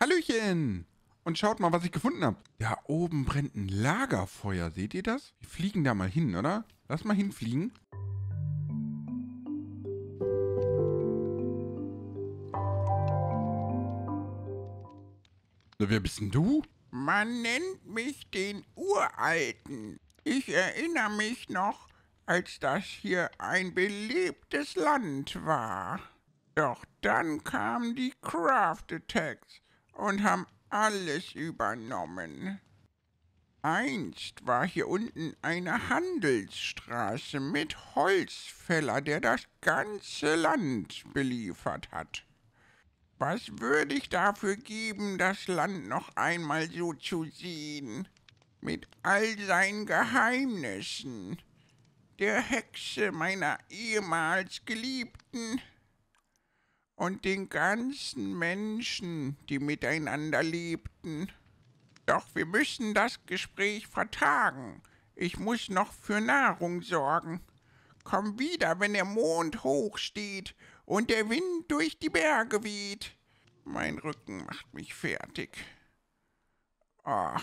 Hallöchen! Und schaut mal, was ich gefunden habe. Da oben brennt ein Lagerfeuer. Seht ihr das? Wir fliegen da mal hin, oder? Lass mal hinfliegen. So, wer bist denn du? Man nennt mich den Uralten. Ich erinnere mich noch, als das hier ein belebtes Land war. Doch dann kamen die Craft Attacks und haben alles übernommen. Einst war hier unten eine Handelsstraße mit Holzfäller, der das ganze Land beliefert hat. Was würde ich dafür geben, das Land noch einmal so zu sehen? Mit all seinen Geheimnissen, der Hexe meiner ehemals Geliebten und den ganzen Menschen, die miteinander lebten. Doch wir müssen das Gespräch vertagen. Ich muss noch für Nahrung sorgen. Komm wieder, wenn der Mond hoch steht und der Wind durch die Berge weht. Mein Rücken macht mich fertig. Ah,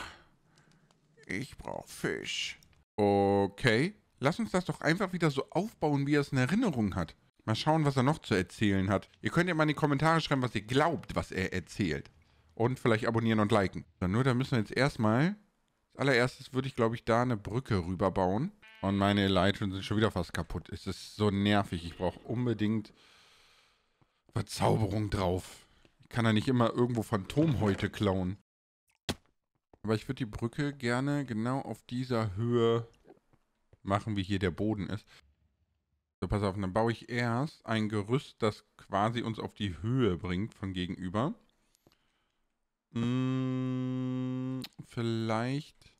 ich brauch Fisch. Okay. Lass uns das doch einfach wieder so aufbauen, wie er es in Erinnerung hat. Mal schauen, was er noch zu erzählen hat. Ihr könnt ja mal in die Kommentare schreiben, was ihr glaubt, was er erzählt. Und vielleicht abonnieren und liken. Dann nur, da müssen wir jetzt erstmal... Als allererstes würde ich, glaube ich, da eine Brücke rüberbauen. Und meine Leitungen sind schon wieder fast kaputt. Es ist so nervig. Ich brauche unbedingt Verzauberung drauf. Ich kann ja nicht immer irgendwo Phantomhäute klauen. Aber ich würde die Brücke gerne genau auf dieser Höhe machen, wie hier der Boden ist. So, pass auf, dann baue ich erst ein Gerüst, das quasi uns auf die Höhe bringt von gegenüber. Hm, vielleicht,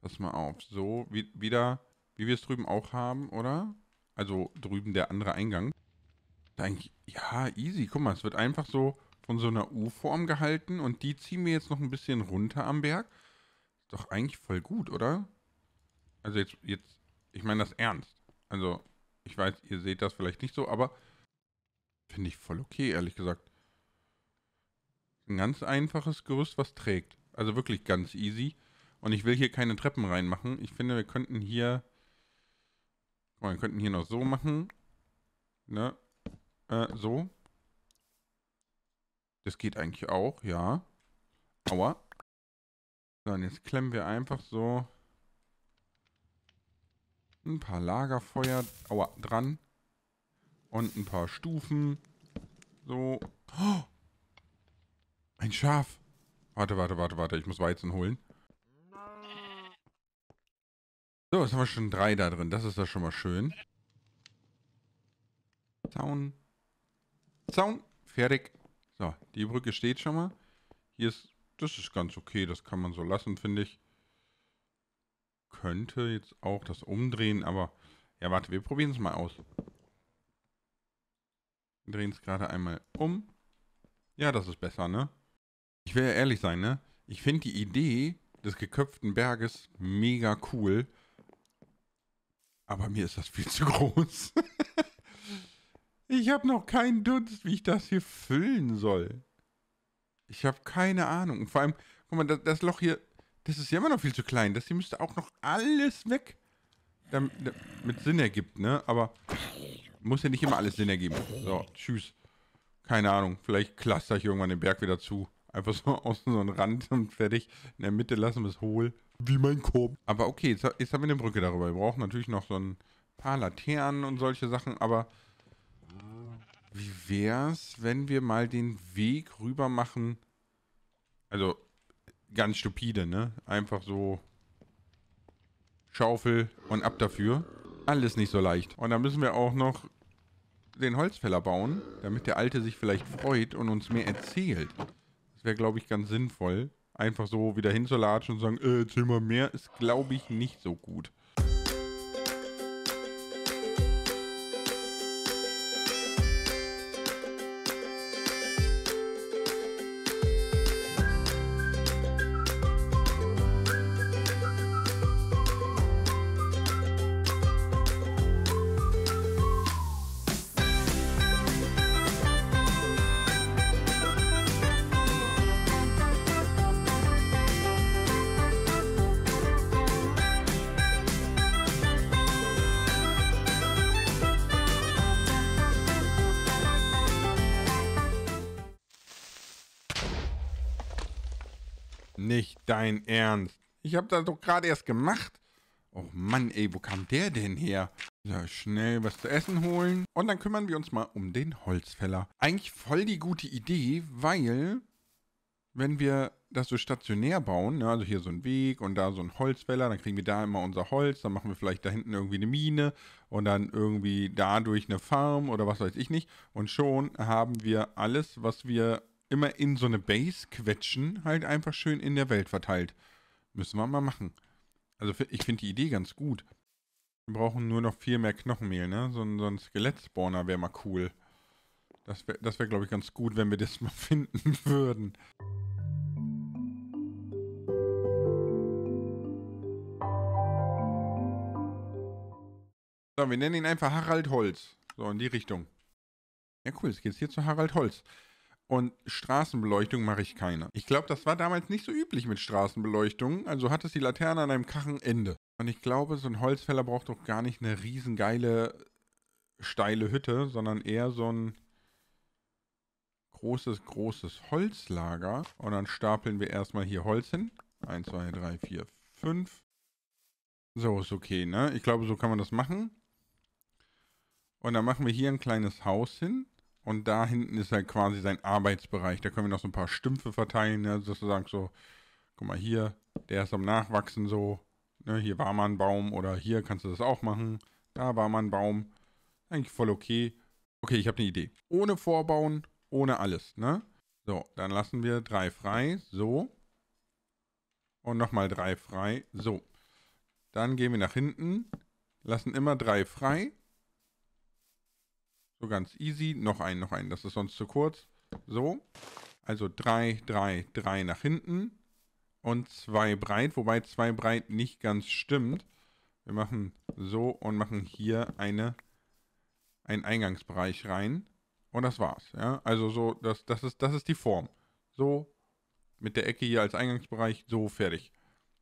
pass mal auf, so, wie, wieder, wie wir es drüben auch haben, oder? Also drüben der andere Eingang. Eigentlich, ja, easy. Guck mal, es wird einfach so von so einer U-Form gehalten und die ziehen wir jetzt noch ein bisschen runter am Berg. Ist doch eigentlich voll gut, oder? Also jetzt, jetzt, ich meine das ernst. Also, ich weiß, ihr seht das vielleicht nicht so, aber finde ich voll okay, ehrlich gesagt. Ein ganz einfaches Gerüst, was trägt. Also wirklich ganz easy. Und ich will hier keine Treppen reinmachen. Ich finde, wir könnten hier, mal, wir könnten hier noch so machen. Ne? Äh, so. Das geht eigentlich auch, ja. Aua. So, und jetzt klemmen wir einfach so ein paar Lagerfeuer aua, dran. Und ein paar Stufen. So. Oh, ein Schaf. Warte, warte, warte, warte. Ich muss Weizen holen. So, jetzt haben wir schon drei da drin. Das ist doch schon mal schön. Zaun. Zaun. Fertig. So, die Brücke steht schon mal. Hier ist, das ist ganz okay. Das kann man so lassen, finde ich. Könnte jetzt auch das umdrehen, aber... Ja, warte, wir probieren es mal aus. Wir drehen es gerade einmal um. Ja, das ist besser, ne? Ich will ja ehrlich sein, ne? Ich finde die Idee des geköpften Berges mega cool. Aber mir ist das viel zu groß. Ich habe noch keinen Dunst, wie ich das hier füllen soll. Ich habe keine Ahnung. Vor allem, guck mal, das, das, Loch hier, das ist ja immer noch viel zu klein. Das hier müsste auch noch alles weg, damit, Sinn ergibt, ne? Aber muss ja nicht immer alles Sinn ergeben. So, tschüss. Keine Ahnung, vielleicht cluster ich irgendwann den Berg wieder zu. Einfach so außen so einen Rand und fertig. In der Mitte lassen wir es hohl. Wie mein Korb. Aber okay, jetzt, jetzt haben wir eine Brücke darüber. Wir brauchen natürlich noch so ein paar Laternen und solche Sachen, aber wie wär's, wenn wir mal den Weg rüber machen? Also, ganz stupide, ne? Einfach so Schaufel und ab dafür. Alles nicht so leicht. Und dann müssen wir auch noch den Holzfäller bauen, damit der Alte sich vielleicht freut und uns mehr erzählt. Das wäre, glaube ich, ganz sinnvoll. Einfach so wieder hinzulatschen und sagen, äh, erzähl mal mehr, ist, glaube ich, nicht so gut. Dein Ernst. Ich habe das doch gerade erst gemacht. Oh Mann, ey, wo kam der denn her? So, schnell was zu essen holen. Und dann kümmern wir uns mal um den Holzfäller. Eigentlich voll die gute Idee, weil wenn wir das so stationär bauen, ne, also hier so ein Weg und da so ein Holzfäller, dann kriegen wir da immer unser Holz, dann machen wir vielleicht da hinten irgendwie eine Mine und dann irgendwie dadurch eine Farm oder was weiß ich nicht. Und schon haben wir alles, was wir immer in so eine Base quetschen, halt einfach schön in der Welt verteilt. Müssen wir mal machen. Also ich finde die Idee ganz gut. Wir brauchen nur noch viel mehr Knochenmehl, ne? So ein, so ein Skelettspawner wäre mal cool. Das wäre, das wär, glaube ich, ganz gut, wenn wir das mal finden würden. So, wir nennen ihn einfach Harald Holz. So, in die Richtung. Ja, cool, jetzt geht's hier zu Harald Holz. Und Straßenbeleuchtung mache ich keine. Ich glaube, das war damals nicht so üblich mit Straßenbeleuchtung. Also hat es die Laterne an einem Kachenende. Und ich glaube, so ein Holzfäller braucht doch gar nicht eine riesengeile, steile Hütte, sondern eher so ein großes, großes Holzlager. Und dann stapeln wir erstmal hier Holz hin. 1, 2, 3, 4, 5. So, ist okay, ne? Ich glaube, so kann man das machen. Und dann machen wir hier ein kleines Haus hin. Und da hinten ist halt quasi sein Arbeitsbereich. Da können wir noch so ein paar Stümpfe verteilen, ne? sozusagen so, guck mal hier, der ist am Nachwachsen so. Ne? Hier war mal ein Baum oder hier kannst du das auch machen. Da war mal ein Baum. Eigentlich voll okay. Okay, ich habe eine Idee. Ohne Vorbauen, ohne alles, ne? So, dann lassen wir drei frei, so. Und nochmal drei frei, so. Dann gehen wir nach hinten, lassen immer drei frei so ganz easy. Noch ein, noch ein. Das ist sonst zu kurz. So. Also 3, 3, 3 nach hinten. Und 2 breit. Wobei 2 breit nicht ganz stimmt. Wir machen so und machen hier eine, einen Eingangsbereich rein. Und das war's. Ja? Also so, das, das, ist, das ist die Form. So mit der Ecke hier als Eingangsbereich. So fertig.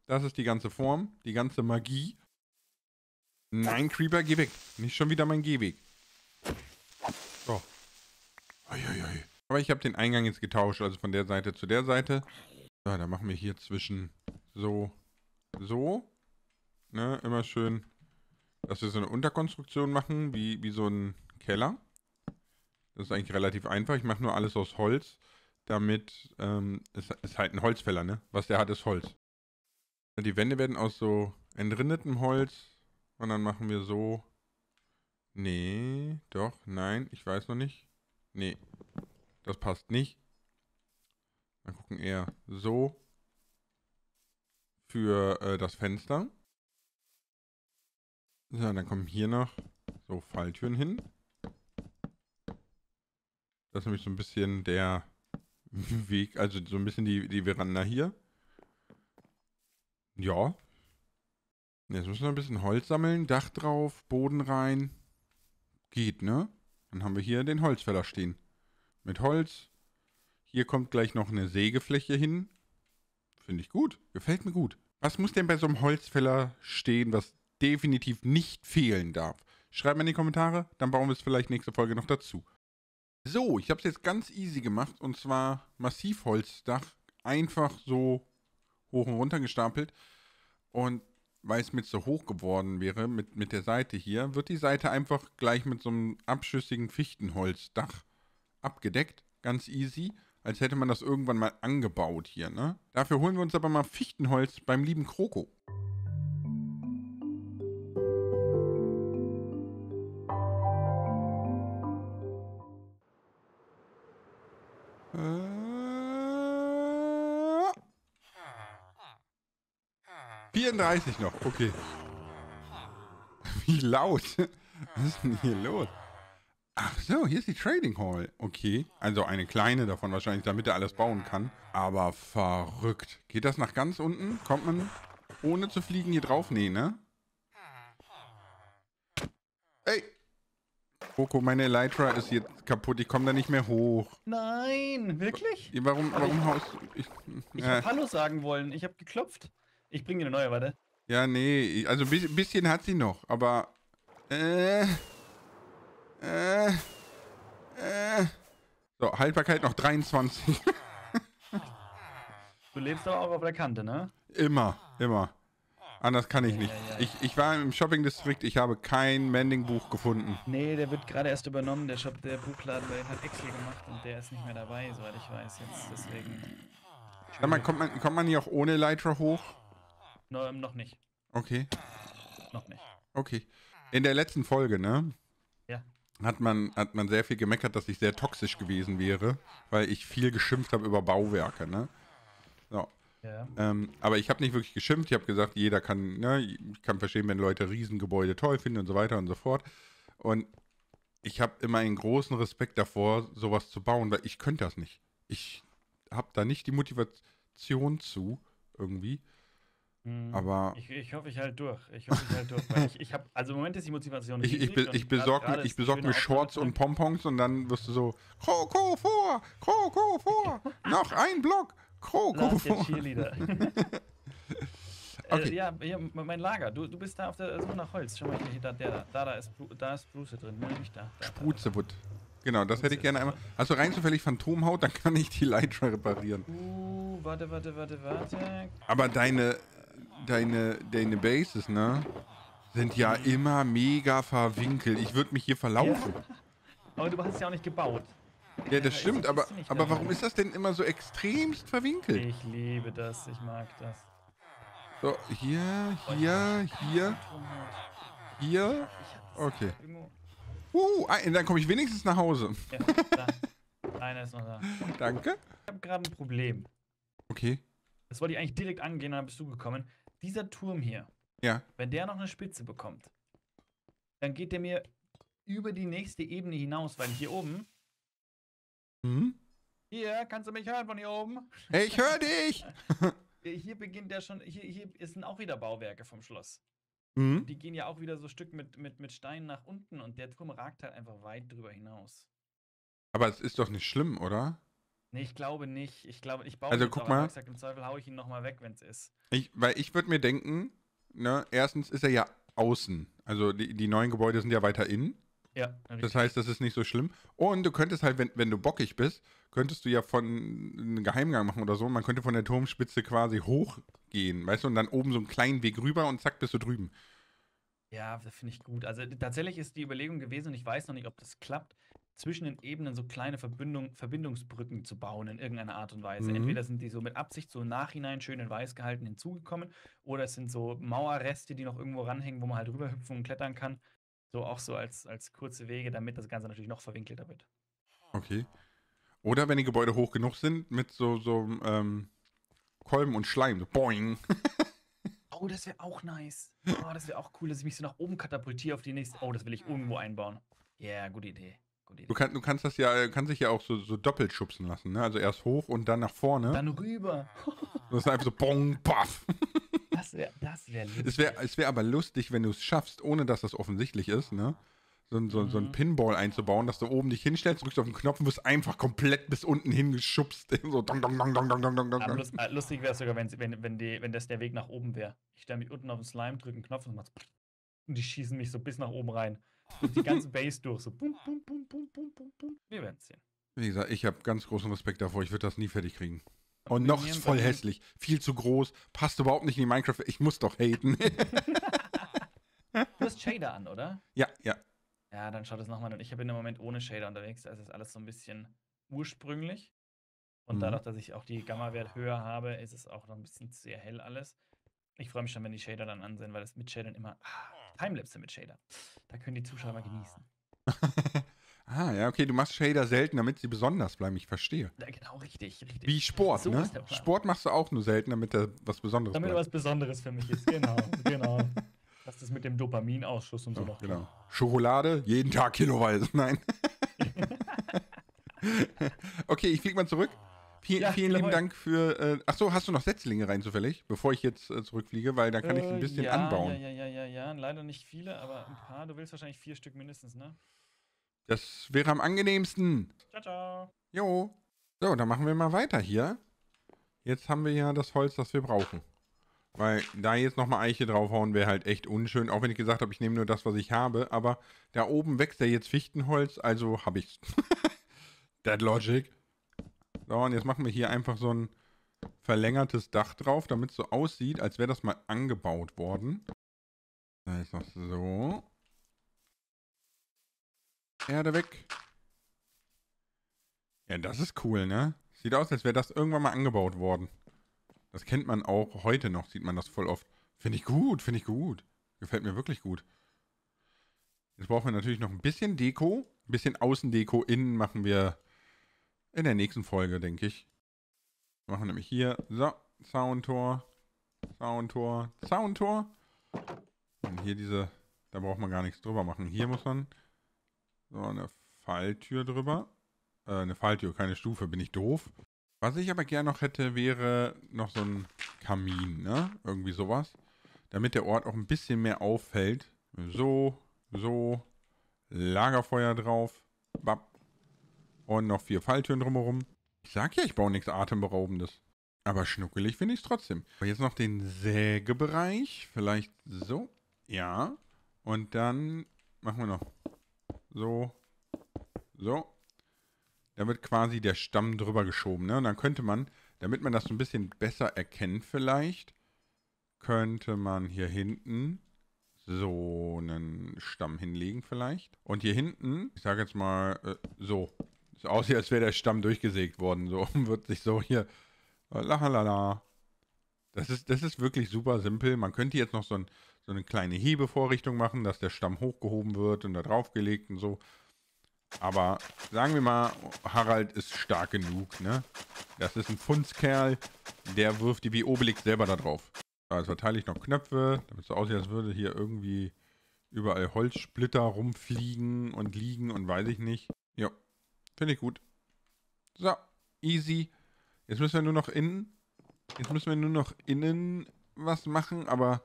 Das ist die ganze Form. Die ganze Magie. Nein, Creeper, geh weg. Nicht schon wieder mein Gehweg. Uiuiui. Aber ich habe den Eingang jetzt getauscht, also von der Seite zu der Seite. So, dann machen wir hier zwischen so, so. Ne, immer schön, dass wir so eine Unterkonstruktion machen, wie, wie so ein Keller. Das ist eigentlich relativ einfach. Ich mache nur alles aus Holz, damit ähm, es ist halt ein Holzfäller, ne? Was der hat, ist Holz. Die Wände werden aus so entrindetem Holz und dann machen wir so Nee, doch, nein, ich weiß noch nicht. Nee, das passt nicht. Dann gucken eher so für äh, das Fenster. So, dann kommen hier noch so Falltüren hin. Das ist nämlich so ein bisschen der Weg, also so ein bisschen die, die Veranda hier. Ja. Jetzt müssen wir ein bisschen Holz sammeln, Dach drauf, Boden rein. Geht, ne? Dann haben wir hier den Holzfäller stehen. Mit Holz. Hier kommt gleich noch eine Sägefläche hin. Finde ich gut. Gefällt mir gut. Was muss denn bei so einem Holzfäller stehen, was definitiv nicht fehlen darf? Schreibt mir in die Kommentare, dann bauen wir es vielleicht nächste Folge noch dazu. So, ich habe es jetzt ganz easy gemacht und zwar Massivholzdach einfach so hoch und runter gestapelt und weil es mit so hoch geworden wäre, mit, mit der Seite hier, wird die Seite einfach gleich mit so einem abschüssigen Fichtenholzdach abgedeckt. Ganz easy. Als hätte man das irgendwann mal angebaut hier, ne? Dafür holen wir uns aber mal Fichtenholz beim lieben Kroko. 34 noch, okay. Wie laut? Was ist denn hier los? Ach so, hier ist die Trading Hall. Okay, also eine kleine davon wahrscheinlich, damit er alles bauen kann. Aber verrückt. Geht das nach ganz unten? Kommt man ohne zu fliegen hier drauf? Nee, ne? Ey! Coco, meine Elytra ist jetzt kaputt. Ich komme da nicht mehr hoch. Nein, wirklich? Warum, warum haust du... Ich, ich äh. habe Hallo sagen wollen. Ich habe geklopft. Ich bringe eine neue, warte. Ja, nee, also ein bisschen hat sie noch, aber. Äh. Äh. Äh. So, Haltbarkeit noch 23. Gut, Du lebst aber auch auf der Kante, ne? Immer, immer. Anders kann ich Ja, nicht. ja, ja. Ich, ich war im Shopping-Distrikt, ich habe kein Mending-Buch gefunden. Nee, der wird gerade erst übernommen. Der Shop, der Buchladen, der hat Excel gemacht und der ist nicht mehr dabei, soweit ich weiß jetzt. Deswegen. Sag mal, kommt man, kommt man hier auch ohne Elytra hoch? No, ähm, noch nicht. Okay, Noch nicht. okay. In der letzten Folge, ne? Ja. Hat man, hat man sehr viel gemeckert, dass ich sehr toxisch gewesen wäre, weil ich viel geschimpft habe über Bauwerke, ne? So. Ja. Ähm, aber ich habe nicht wirklich geschimpft. Ich habe gesagt, jeder kann, ne, ich kann verstehen, wenn Leute Riesengebäude toll finden und so weiter und so fort. Und ich habe immer einen großen Respekt davor, sowas zu bauen, weil ich könnte das nicht. Ich habe da nicht die Motivation zu, irgendwie. Hm. Aber Ich, ich hoffe, ich halte durch. Ich hoffe, ich halte durch. Weil ich, ich habe, also im Moment ist die Motivation ich, ich, be- ich besorge mir, besorg mir Shorts und. Pompons und dann wirst du so, Kroko vor, Kroko vor, noch ein Block, Kroko vor. Cheerleader. Okay. Äh, ja, hier, mein Lager. Du, du bist da auf der Suche nach Holz. Schau mal hier, da, der, da, da ist, da ist Bruce drin. Nee, nicht da. da. Spruzewood. Genau, das hätte ich gerne einmal. Hast du rein zufällig Phantomhaut, dann kann ich die Leitra reparieren. Uh, warte, warte, warte, warte. Aber deine, deine, deine Bases, ne? Sind ja immer mega verwinkelt. Ich würde mich hier verlaufen. Aber du hast es ja auch nicht gebaut. Ja, das stimmt, aber, aber warum ist das denn immer so extremst verwinkelt? Ich liebe das. Ich mag das. So, hier, hier, hier, hier. Okay. Uh, dann komme ich wenigstens nach Hause. Ja, da. Einer ist noch da. Danke. Ich habe gerade ein Problem. Okay. Das wollte ich eigentlich direkt angehen, dann bist du gekommen. Dieser Turm hier, Ja. wenn der noch eine Spitze bekommt, dann geht der mir über die nächste Ebene hinaus, weil hier oben, Hm? hier, kannst du mich hören von hier oben? Hey, ich höre dich. Hier beginnt der schon, hier, hier sind auch wieder Bauwerke vom Schloss. Hm? Die gehen ja auch wieder so Stück mit, mit, mit Steinen nach unten und der Turm ragt halt einfach weit drüber hinaus. Aber es ist doch nicht schlimm, oder? Nee, ich glaube nicht. Ich glaube, ich baue Also, guck mal. Gesagt, im Zweifel haue ich ihn nochmal weg, wenn es ist. Ich, weil ich würde mir denken, ne, erstens ist er ja außen. Also die, die neuen Gebäude sind ja weiter innen. Ja, Das heißt, das ist nicht so schlimm. Und du könntest halt, wenn, wenn du bockig bist, könntest du ja von einen Geheimgang machen oder so. Man könnte von der Turmspitze quasi hochgehen, weißt du, und dann oben so einen kleinen Weg rüber und zack, bist du drüben. Ja, das finde ich gut. Also tatsächlich ist die Überlegung gewesen, und ich weiß noch nicht, ob das klappt, zwischen den Ebenen so kleine Verbindung, Verbindungsbrücken zu bauen in irgendeiner Art und Weise. Mhm. Entweder sind die so mit Absicht so im Nachhinein schön in weiß gehalten hinzugekommen, oder es sind so Mauerreste, die noch irgendwo ranhängen, wo man halt rüberhüpfen und klettern kann. So auch so als, als kurze Wege, damit das Ganze natürlich noch verwinkelter wird. Okay. Oder wenn die Gebäude hoch genug sind, mit so, so ähm, Kolben und Schleim. So boing. Oh, das wäre auch nice. Oh, das wäre auch cool, dass ich mich so nach oben katapultiere auf die nächste. Oh, das will ich irgendwo einbauen. Ja, yeah, gute Idee. Gute Du, Idee. kann, du kannst das ja, kannst dich ja auch so, so doppelt schubsen lassen, ne? Also erst hoch und dann nach vorne. Dann rüber. das ist einfach so bong, paff. Das wäre das wär Es wäre es wär aber lustig, wenn du es schaffst, ohne dass das offensichtlich ist, ne? So, so, so ein Mhm. Pinball einzubauen, dass du oben dich hinstellst, drückst auf den Knopf und wirst einfach komplett bis unten hingeschubst. So dong, dong, dong, dong, dong, dong, dong, dong. lust, äh, lustig wäre es sogar, wenn's- wenn, wenn, die, wenn das der Weg nach oben wäre. Ich stelle mich unten auf den Slime, drücke einen Knopf und mach's und die schießen mich so bis nach oben rein. Und die ganze Base durch. So bum, bum, bum, bum, bum, bum, bum. Wir werden sehen. Wie gesagt, ich habe ganz großen Respekt davor. Ich würde das nie fertig kriegen. Und noch ist voll hässlich. Viel zu groß. Passt überhaupt nicht in die Minecraft. Ich muss doch haten. Du hast Shader an, oder? ja, ja. Ja, dann schaut es nochmal an. Ich bin im Moment ohne Shader unterwegs. Da ist das alles so ein bisschen ursprünglich. Und Mhm. dadurch, dass ich auch die Gamma-Wert höher habe, ist es auch noch ein bisschen sehr hell alles. Ich freue mich schon, wenn die Shader dann an sind, weil das mit Shadern immer. Ah, Timelapse mit Shader. Da können die Zuschauer mal genießen. ah, ja, okay. Du machst Shader selten, damit sie besonders bleiben. Ich verstehe. Ja, genau, richtig, richtig. Wie Sport, So ne? Sport machst du auch nur selten, damit er was Besonderes Damit er bleibt. was Besonderes für mich ist. Genau, genau. Dass das mit dem Dopaminausschuss und so So, noch. genau. Schokolade, jeden Tag kiloweise. Nein. okay, ich flieg mal zurück. Viel, Ja, vielen lieben. Dank für. Äh, ach so, hast du noch Setzlinge rein zufällig, bevor ich jetzt äh, zurückfliege, weil da kann ich Äh, ein bisschen ja, anbauen. Ja, ja, ja, ja, ja. Leider nicht viele, aber ein paar. Du willst wahrscheinlich vier Stück mindestens, ne? Das wäre am angenehmsten. Ciao, ciao. Jo. So, dann machen wir mal weiter hier. Jetzt haben wir ja das Holz, das wir brauchen. Weil da jetzt nochmal Eiche draufhauen, wäre halt echt unschön. Auch wenn ich gesagt habe, ich nehme nur das, was ich habe. Aber da oben wächst ja jetzt Fichtenholz, also habe ich's. That logic. So, und jetzt machen wir hier einfach so ein, verlängertes Dach drauf, damit es so aussieht, als wäre das mal angebaut worden. Da ist noch so. Erde weg. Ja, das ist cool, ne? Sieht aus, als wäre das irgendwann mal angebaut worden. Das kennt man auch heute noch, sieht man das voll oft. Finde ich gut, finde ich gut. Gefällt mir wirklich gut. Jetzt brauchen wir natürlich noch ein bisschen Deko. Ein bisschen Außendeko. Innen machen wir in der nächsten Folge, denke ich. Wir machen nämlich hier, so, Soundtor, Soundtor, Soundtor. Und hier diese, da braucht man gar nichts drüber machen. Hier muss man so eine Falltür drüber. Äh, eine Falltür, keine Stufe, bin ich doof. Was ich aber gerne noch hätte, wäre noch so ein Kamin, ne? Irgendwie sowas. Damit der Ort auch ein bisschen mehr auffällt. So, so, Lagerfeuer drauf. Bap. Und noch vier Falltüren drumherum. Ich sag ja, ich baue nichts Atemberaubendes. Aber schnuckelig finde ich es trotzdem. Jetzt noch den Sägebereich. Vielleicht so. Ja. Und dann machen wir noch so. So. Da wird quasi der Stamm drüber geschoben. Ne? Und dann könnte man, damit man das so ein bisschen besser erkennt vielleicht, könnte man hier hinten so einen Stamm hinlegen vielleicht. Und hier hinten, ich sage jetzt mal äh, so, es aussieht, als wäre der Stamm durchgesägt worden. So wird sich so hier, lalalala. Das ist, das ist wirklich super simpel. Man könnte jetzt noch so, ein, so eine kleine Hebevorrichtung machen, dass der Stamm hochgehoben wird und da draufgelegt und so. Aber sagen wir mal, Harald ist stark genug, ne? Das ist ein Fundskerl, der wirft die wie Obelix selber da drauf. Jetzt verteile ich noch Knöpfe, damit es so aussieht, als würde hier irgendwie überall Holzsplitter rumfliegen und liegen und weiß ich nicht. Finde ich gut. So, easy. Jetzt müssen wir nur noch innen, jetzt müssen wir nur noch innen was machen, aber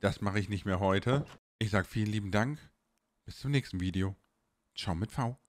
das mache ich nicht mehr heute. Ich sage vielen lieben Dank. Bis zum nächsten Video. Ciao mit V.